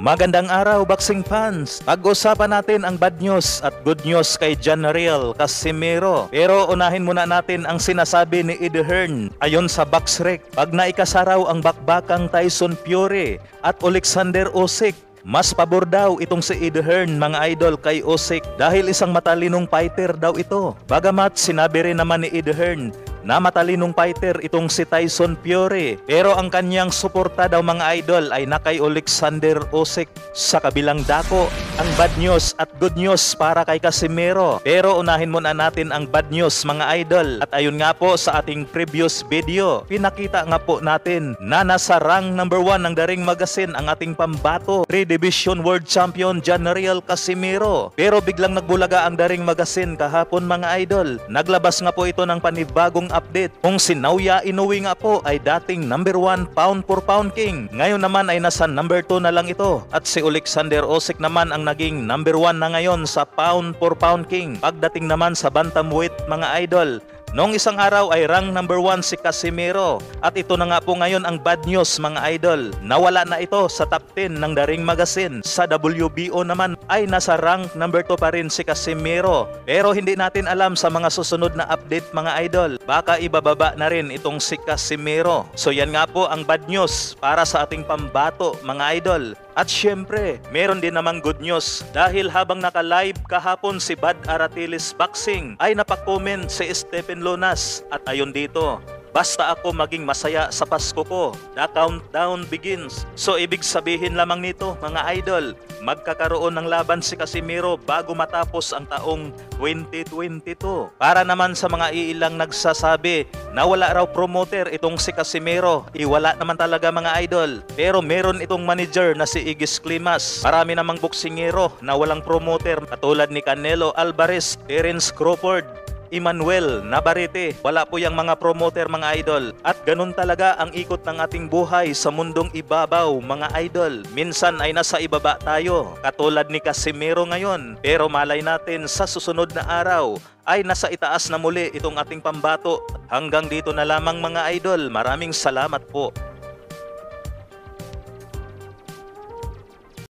Magandang araw, boxing fans! Pag-usapan natin ang bad news at good news kay John Real Casimiro. Pero unahin muna natin ang sinasabi ni Ed Hearn ayon sa Boxrec. Pag naikasaraw ang bakbakang Tyson Fury at Alexander Usyk, mas pabor daw itong si Ed Hearn mga idol kay Usyk dahil isang matalinong fighter daw ito. Bagamat sinabi rin naman ni Ed Hearn na matalinong fighter itong si Tyson Fury. Pero ang kanyang suporta daw mga idol ay nakay Alexander Usyk sa kabilang dako. Ang bad news at good news para kay Casimero. Pero unahin muna natin ang bad news mga idol. At ayun nga po sa ating previous video, pinakita nga po natin na nasa rank number 1 ng Daring Magazine ang ating pambato, 3 Division World Champion Real Casimiro. Pero biglang nagbulaga ang Daring Magazine kahapon mga idol. Naglabas nga po ito ng panibagong update kung si Naoya Inoue nga po ay dating number 1 pound for pound king. Ngayon naman ay nasa number 2 na lang ito at si Alexander Usyk naman ang naging number 1 na ngayon sa pound for pound king. Pagdating naman sa bantamweight mga idol, Noong isang araw ay rank number 1 si Casimiro at ito na nga po ngayon ang bad news mga idol. Nawala na ito sa top 10 ng Daring Magazine. Sa WBO naman ay nasa rank number 2 pa rin si Casimiro. Pero hindi natin alam sa mga susunod na update mga idol. Baka ibababa na rin itong si Casimiro. So yan nga po ang bad news para sa ating pambato mga idol. At syempre, meron din namang good news dahil habang naka-live kahapon si Bad Aratilis Boxing ay napakomment si Stephen Lonas at ayon dito, Basta ako maging masaya sa Pasko ko. The countdown begins. So ibig sabihin lamang nito mga idol, magkakaroon ng laban si Casimiro bago matapos ang taong 2022. Para naman sa mga iilang nagsasabi na wala raw promoter itong si Casimiro, iwala naman talaga mga idol. Pero meron itong manager na si Igis Climas. Marami namang boksingero na walang promoter katulad ni Canelo Alvarez, Terence Crawford, Emmanuel Navarrete. Wala po yung mga promoter mga idol. At ganun talaga ang ikot ng ating buhay sa mundong ibabaw mga idol. Minsan ay nasa ibaba tayo, katulad ni Casimiro ngayon. Pero malay natin sa susunod na araw ay nasa itaas na muli itong ating pambato. Hanggang dito na lamang mga idol. Maraming salamat po.